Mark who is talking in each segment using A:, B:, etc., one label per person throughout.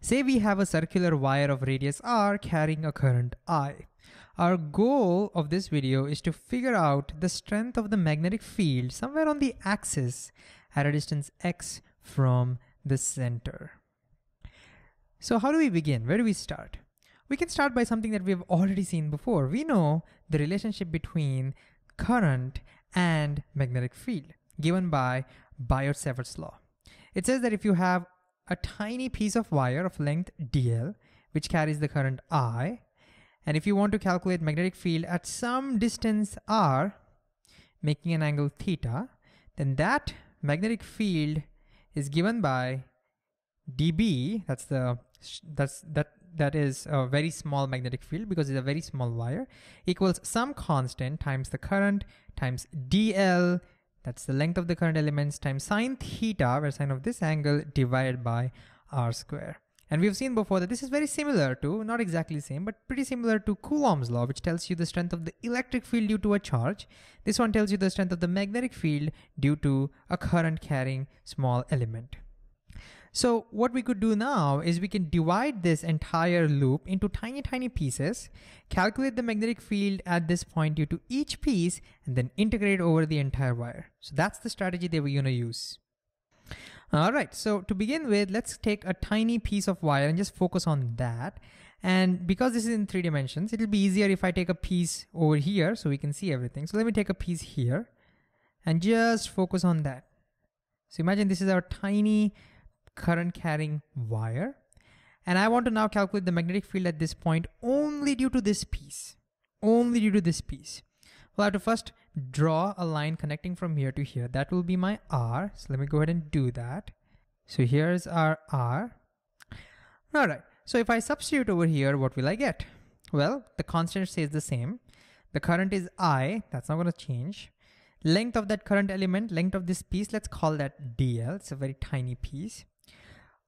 A: Say we have a circular wire of radius r carrying a current I. Our goal of this video is to figure out the strength of the magnetic field somewhere on the axis at a distance x from the center. So how do we begin? Where do we start? We can start by something that we've already seen before. We know the relationship between current and magnetic field given by Biot-Savart's law. It says that if you have a tiny piece of wire of length dl, which carries the current I, and if you want to calculate magnetic field at some distance r, making an angle theta, then that magnetic field is given by dB, that's the that's that that is a very small magnetic field because it's a very small wire, equals some constant times the current times dl, that's the length of the current elements times sine theta, where sine of this angle divided by r square. And we've seen before that this is very similar to, not exactly the same, but pretty similar to Coulomb's law, which tells you the strength of the electric field due to a charge. This one tells you the strength of the magnetic field due to a current carrying small element. So what we could do now is we can divide this entire loop into tiny, tiny pieces, calculate the magnetic field at this point due to each piece, and then integrate over the entire wire. So that's the strategy that we're gonna use. All right, so to begin with, let's take a tiny piece of wire and just focus on that. And because this is in three dimensions, it'll be easier if I take a piece over here so we can see everything. So let me take a piece here and just focus on that. So imagine this is our tiny current carrying wire. And I want to now calculate the magnetic field at this point only due to this piece, only due to this piece. Well, I have to first draw a line connecting from here to here. That will be my R. So let me go ahead and do that. So here's our R. All right. So if I substitute over here, what will I get? Well, the constant stays the same. The current is I. That's not going to change. Length of that current element, length of this piece, let's call that dl. It's a very tiny piece.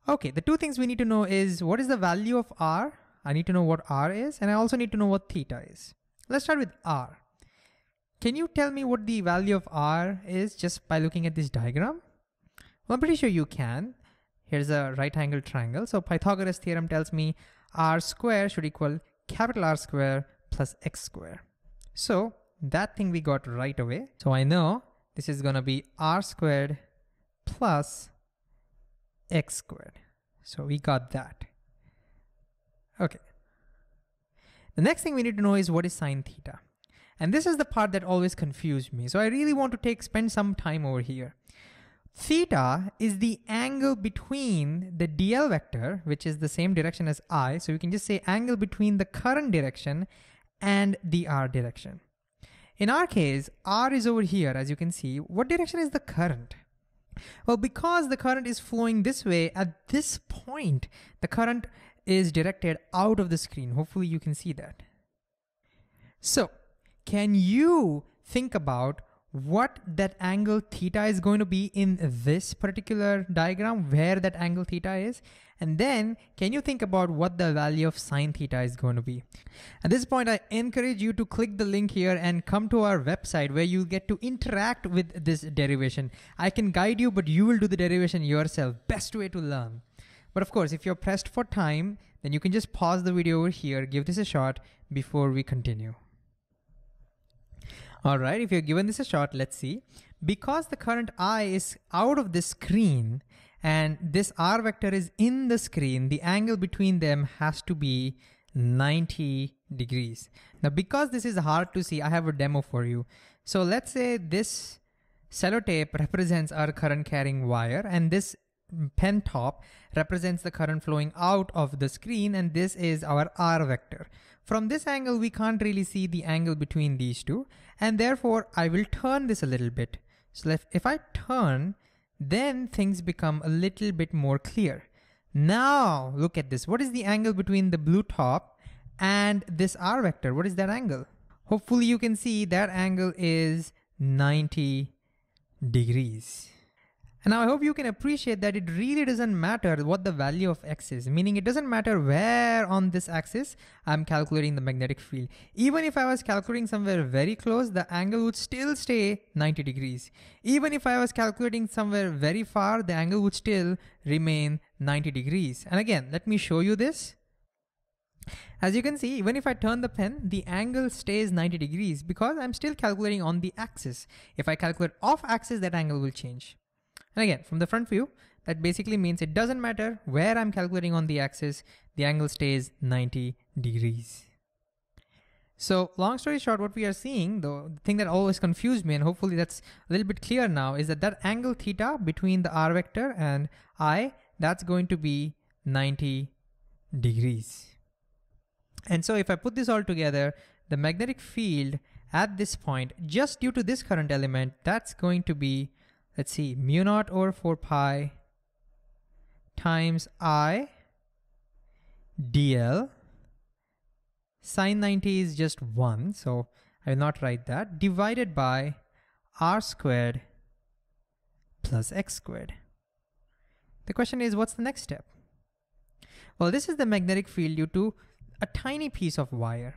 A: Okay, the two things we need to know is what is the value of R? I need to know what R is, and I also need to know what theta is. Let's start with R. Can you tell me what the value of R is just by looking at this diagram? Well, I'm pretty sure you can. Here's a right angle triangle. So Pythagoras theorem tells me R square should equal capital R square plus X square. So that thing we got right away. So I know this is gonna be R squared plus X squared. So we got that. Okay. The next thing we need to know is what is sine theta. And this is the part that always confused me. So I really want to take spend some time over here. Theta is the angle between the dl vector, which is the same direction as I. So we can just say angle between the current direction and the r direction. In our case, r is over here, as you can see. What direction is the current? Well, because the current is flowing this way, at this point, the current is directed out of the screen. Hopefully you can see that. So can you think about what that angle theta is going to be in this particular diagram, where that angle theta is? And then can you think about what the value of sine theta is going to be? At this point, I encourage you to click the link here and come to our website where you get to interact with this derivation. I can guide you, but you will do the derivation yourself. Best way to learn. But of course, if you're pressed for time, then you can just pause the video over here, give this a shot before we continue. All right, if you're given this a shot, let's see. Because the current I is out of the screen and this R vector is in the screen, the angle between them has to be 90 degrees. Now, because this is hard to see, I have a demo for you. So let's say this sellotape represents our current carrying wire and this pen top represents the current flowing out of the screen and this is our R vector. From this angle, we can't really see the angle between these two and therefore I will turn this a little bit. So if, if I turn, then things become a little bit more clear. Now look at this. What is the angle between the blue top and this R vector? What is that angle? Hopefully you can see that angle is 90 degrees. And now I hope you can appreciate that it really doesn't matter what the value of x is, meaning it doesn't matter where on this axis I'm calculating the magnetic field. Even if I was calculating somewhere very close, the angle would still stay 90 degrees. Even if I was calculating somewhere very far, the angle would still remain 90 degrees. And again, let me show you this. As you can see, even if I turn the pen, the angle stays 90 degrees because I'm still calculating on the axis. If I calculate off axis, that angle will change. And again, from the front view, that basically means it doesn't matter where I'm calculating on the axis, the angle stays 90 degrees. So long story short, what we are seeing, though, the thing that always confused me, and hopefully that's a little bit clear now, is that that angle theta between the r vector and i, that's going to be 90 degrees. And so if I put this all together, the magnetic field at this point, just due to this current element, that's going to be, let's see, mu naught over 4 pi times i dl sine 90 is just 1, so I will not write that, divided by r squared plus x squared. The question is, what's the next step? Well, this is the magnetic field due to a tiny piece of wire.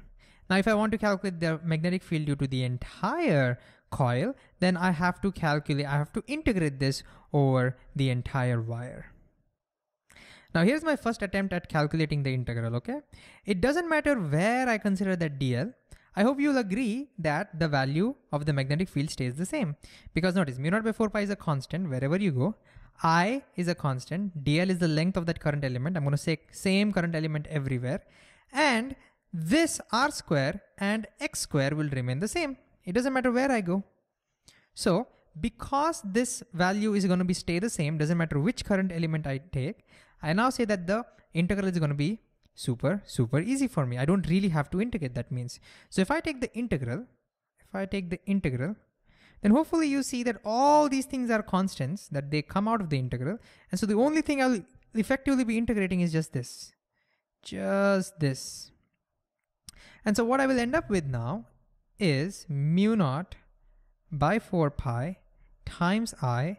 A: Now, if I want to calculate the magnetic field due to the entire coil, then I have to calculate, I have to integrate this over the entire wire. Now here's my first attempt at calculating the integral, okay? It doesn't matter where I consider that dl, I hope you'll agree that the value of the magnetic field stays the same. Because notice, mu naught by 4 pi is a constant wherever you go. I is a constant, dl is the length of that current element. I'm gonna say same current element everywhere. And this r square and x square will remain the same. It doesn't matter where I go. So because this value is gonna be stay the same, doesn't matter which current element I take, I now say that the integral is going to be super, super easy for me. I don't really have to integrate that means. So if I take the integral, if I take the integral, then hopefully you see that all these things are constants that they come out of the integral. And so the only thing I'll effectively be integrating is just this, just this. And so what I will end up with now is mu naught by 4 pi times i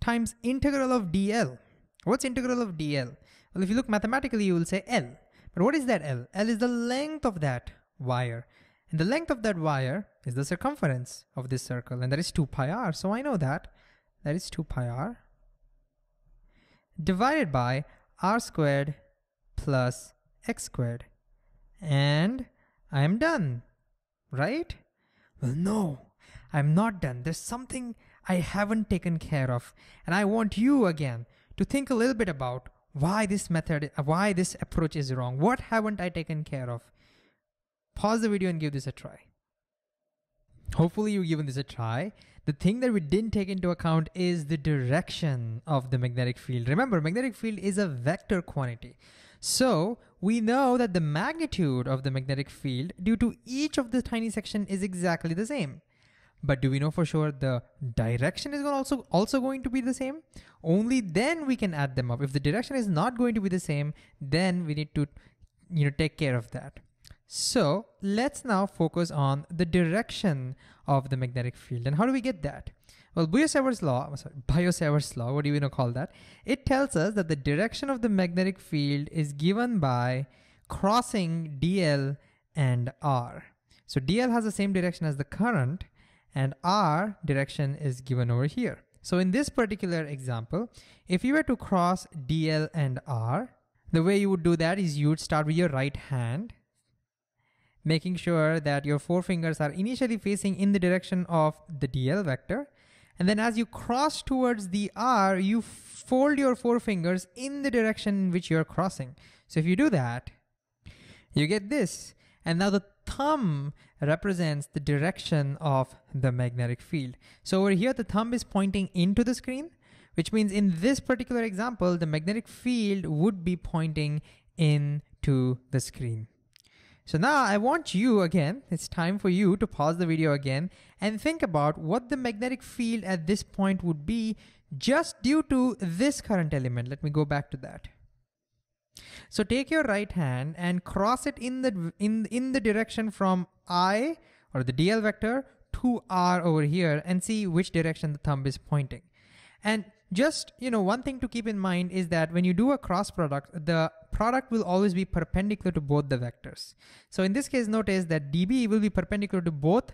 A: times integral of dl. What's integral of dl? Well, if you look mathematically, you will say L. But what is that L? L is the length of that wire. And the length of that wire is the circumference of this circle, and that is 2 pi r. So I know that. That is 2 pi r divided by r squared plus x squared. And I am done, right? Well, no, I'm not done. There's something I haven't taken care of. And I want you again to think a little bit about why this method, why this approach is wrong. What haven't I taken care of? Pause the video and give this a try. Hopefully you've given this a try. The thing that we didn't take into account is the direction of the magnetic field. Remember, magnetic field is a vector quantity. So we know that the magnitude of the magnetic field due to each of the tiny section is exactly the same. But do we know for sure the direction is also, also going to be the same? Only then we can add them up. If the direction is not going to be the same, then we need to you know, take care of that. So let's now focus on the direction of the magnetic field. And how do we get that? Well, Biot-Savart's law, sorry, Biot-Savart's law, what do you know call that? It tells us that the direction of the magnetic field is given by crossing dl and r. So dl has the same direction as the current, and R direction is given over here. So in this particular example, if you were to cross DL and R, the way you would do that is you would start with your right hand, making sure that your four fingers are initially facing in the direction of the DL vector. And then as you cross towards the R, you fold your four fingers in the direction in which you're crossing. So if you do that, you get this. And now the thumb represents the direction of the magnetic field. So over here, the thumb is pointing into the screen, which means in this particular example, the magnetic field would be pointing into the screen. So now I want you again, it's time for you to pause the video again and think about what the magnetic field at this point would be just due to this current element. Let me go back to that. So take your right hand and cross it in the, in, in the direction from I or the DL vector to R over here and see which direction the thumb is pointing. And just, you know, one thing to keep in mind is that when you do a cross product, the product will always be perpendicular to both the vectors. So in this case, notice that DB will be perpendicular to both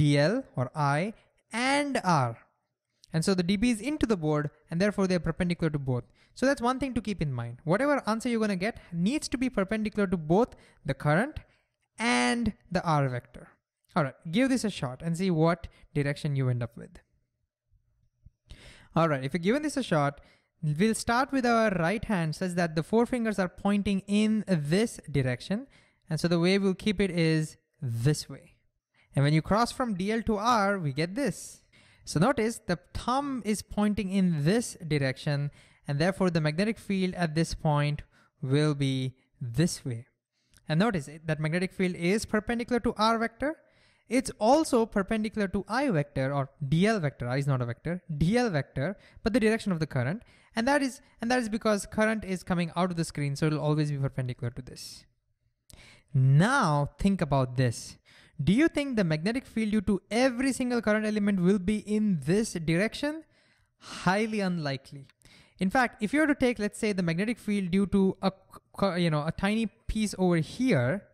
A: DL or I and R. And so the dB is into the board and therefore they're perpendicular to both. So that's one thing to keep in mind. Whatever answer you're gonna get needs to be perpendicular to both the current and the R vector. All right, give this a shot and see what direction you end up with. All right, if you're given this a shot, we'll start with our right hand such that the four fingers are pointing in this direction. And so the way we'll keep it is this way. And when you cross from DL to R, we get this. So notice the thumb is pointing in this direction and therefore the magnetic field at this point will be this way. And notice that magnetic field is perpendicular to R vector. It's also perpendicular to I vector or DL vector, I is not a vector, DL vector, but the direction of the current. And that is, and that is because current is coming out of the screen, so it'll always be perpendicular to this. Now think about this. Do you think the magnetic field due to every single current element will be in this direction? Highly unlikely. In fact, if you were to take, let's say, the magnetic field due to a, you know, a tiny piece over here,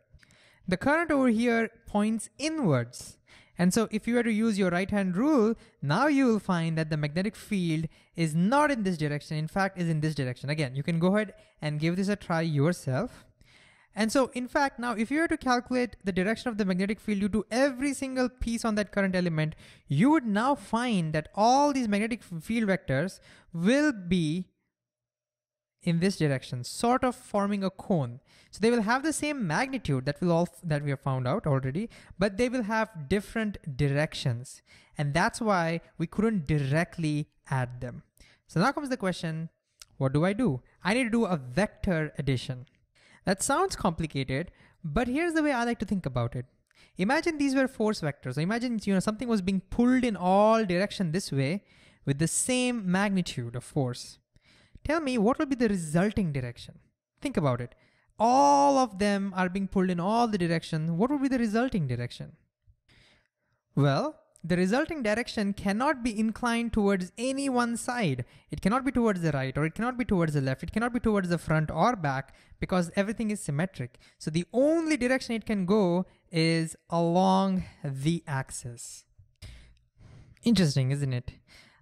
A: the current over here points inwards. And so if you were to use your right hand rule, now you will find that the magnetic field is not in this direction, in fact is in this direction. Again, you can go ahead and give this a try yourself. And so in fact, now if you were to calculate the direction of the magnetic field due to every single piece on that current element, you would now find that all these magnetic field vectors will be in this direction, sort of forming a cone. So they will have the same magnitude that will all that we have found out already, but they will have different directions. And that's why we couldn't directly add them. So now comes the question, what do I do? I need to do a vector addition. That sounds complicated, but here's the way I like to think about it. Imagine these were force vectors. imagine you know something was being pulled in all direction this way with the same magnitude of force. Tell me what will be the resulting direction? Think about it. All of them are being pulled in all the direction. What will be the resulting direction? Well, the resulting direction cannot be inclined towards any one side. It cannot be towards the right or it cannot be towards the left. It cannot be towards the front or back because everything is symmetric. So the only direction it can go is along the axis. Interesting, isn't it?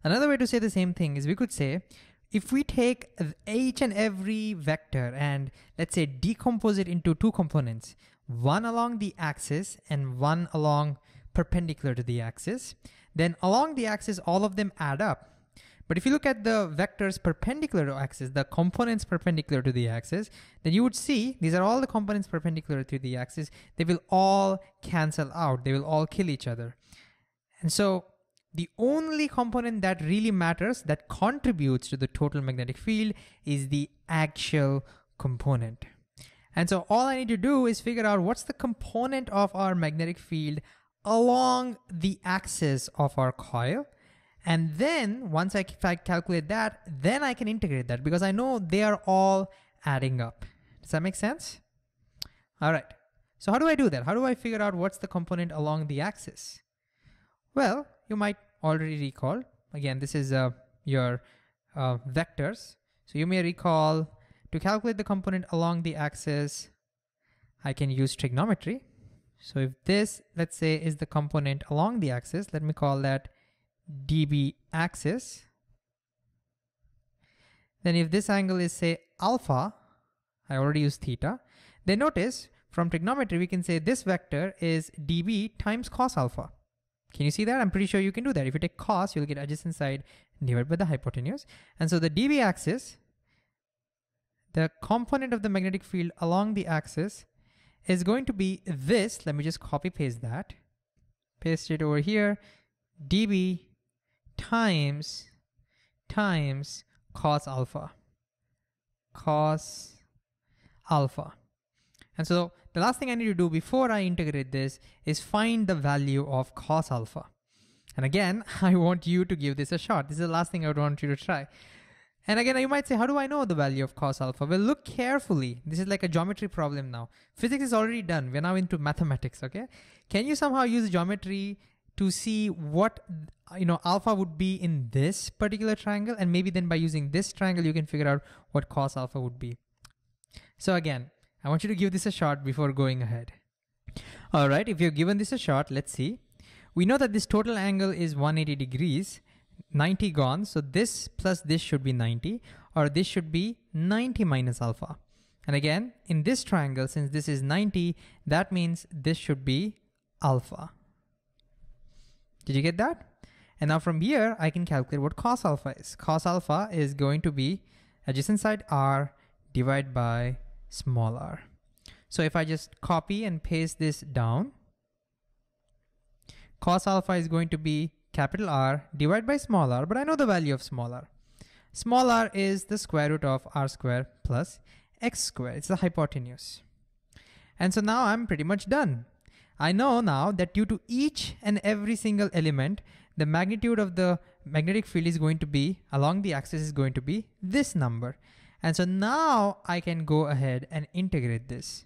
A: Another way to say the same thing is we could say if we take each and every vector and let's say decompose it into two components, one along the axis and one along perpendicular to the axis, then along the axis, all of them add up. But if you look at the vectors perpendicular to axis, the components perpendicular to the axis, then you would see these are all the components perpendicular to the axis. They will all cancel out. They will all kill each other. And so the only component that really matters that contributes to the total magnetic field is the axial component. And so all I need to do is figure out what's the component of our magnetic field along the axis of our coil. And then once I, I calculate that, then I can integrate that because I know they are all adding up. Does that make sense? All right. So how do I do that? How do I figure out what's the component along the axis? Well, you might already recall. Again, this is uh, your uh, vectors. So you may recall to calculate the component along the axis, I can use trigonometry. So if this, let's say, is the component along the axis, let me call that dB axis. Then if this angle is say alpha, I already used theta, then notice from trigonometry, we can say this vector is dB times cos alpha. Can you see that? I'm pretty sure you can do that. If you take cos, you'll get adjacent side divided by the hypotenuse. And so the dB axis, the component of the magnetic field along the axis is going to be this. Let me just copy paste that. Paste it over here. dB times times cos alpha. Cos alpha. And so the last thing I need to do before I integrate this is find the value of cos alpha. And again, I want you to give this a shot. This is the last thing I would want you to try. And again, you might say, how do I know the value of cos alpha? Well, look carefully. This is like a geometry problem now. Physics is already done. We're now into mathematics, okay? Can you somehow use geometry to see what you know alpha would be in this particular triangle and maybe then by using this triangle you can figure out what cos alpha would be. So again, I want you to give this a shot before going ahead. All right, if you've given this a shot, let's see. We know that this total angle is 180 degrees. 90 gone. So this plus this should be 90 or this should be 90 minus alpha. And again, in this triangle, since this is 90, that means this should be alpha. Did you get that? And now from here, I can calculate what cos alpha is. Cos alpha is going to be adjacent side r divided by small r. So if I just copy and paste this down, cos alpha is going to be capital R divided by small r, but I know the value of small r. Small r is the square root of r square plus x square. It's the hypotenuse. And so now I'm pretty much done. I know now that due to each and every single element, the magnitude of the magnetic field is going to be, along the axis is going to be this number. And so now I can go ahead and integrate this.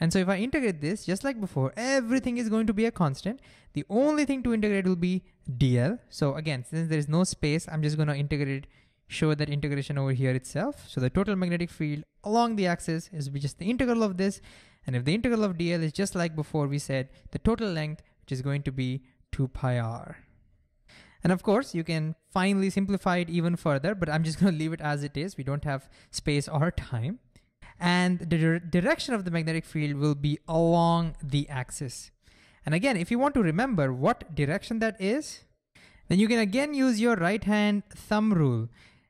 A: And so if I integrate this, just like before, everything is going to be a constant. The only thing to integrate will be dl. So again, since there is no space, I'm just gonna integrate, show that integration over here itself. So the total magnetic field along the axis is just the integral of this. And if the integral of dl is just like before we said, the total length, which is going to be 2 pi r. And of course, you can finally simplify it even further, but I'm just gonna leave it as it is. We don't have space or time and the direction of the magnetic field will be along the axis. And again, if you want to remember what direction that is, then you can again use your right hand thumb rule.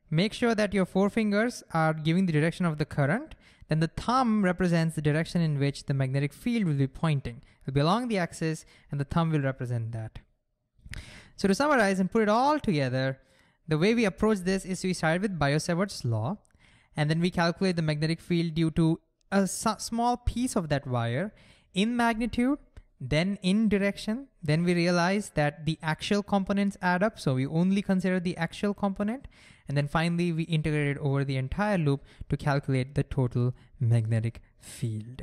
A: Make sure that your four fingers are giving the direction of the current. Then the thumb represents the direction in which the magnetic field will be pointing. It will be along the axis and the thumb will represent that. So to summarize and put it all together, the way we approach this is we start with Biot-Savart's law and then we calculate the magnetic field due to a small piece of that wire in magnitude, then in direction. Then we realize that the axial components add up, so we only consider the axial component. And then finally, we integrate it over the entire loop to calculate the total magnetic field.